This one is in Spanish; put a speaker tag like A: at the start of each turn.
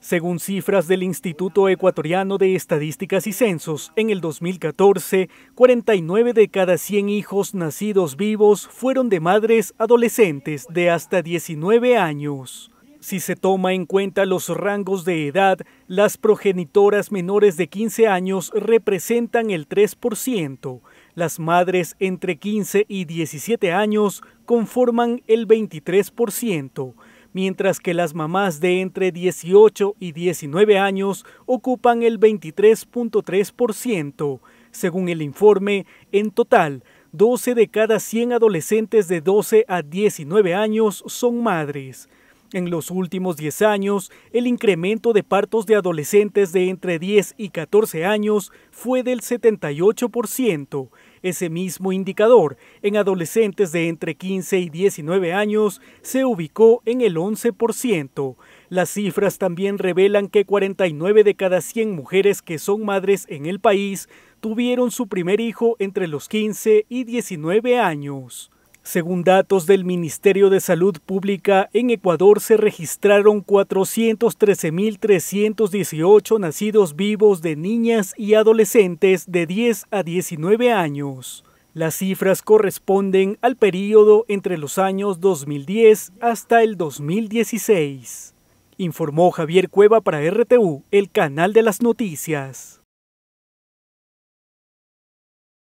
A: Según cifras del Instituto Ecuatoriano de Estadísticas y Censos, en el 2014, 49 de cada 100 hijos nacidos vivos fueron de madres adolescentes de hasta 19 años. Si se toma en cuenta los rangos de edad, las progenitoras menores de 15 años representan el 3%, las madres entre 15 y 17 años conforman el 23%, mientras que las mamás de entre 18 y 19 años ocupan el 23.3%. Según el informe, en total, 12 de cada 100 adolescentes de 12 a 19 años son madres. En los últimos 10 años, el incremento de partos de adolescentes de entre 10 y 14 años fue del 78%. Ese mismo indicador en adolescentes de entre 15 y 19 años se ubicó en el 11%. Las cifras también revelan que 49 de cada 100 mujeres que son madres en el país tuvieron su primer hijo entre los 15 y 19 años. Según datos del Ministerio de Salud Pública, en Ecuador se registraron 413.318 nacidos vivos de niñas y adolescentes de 10 a 19 años. Las cifras corresponden al periodo entre los años 2010 hasta el 2016. Informó Javier Cueva para RTU, el canal de las noticias.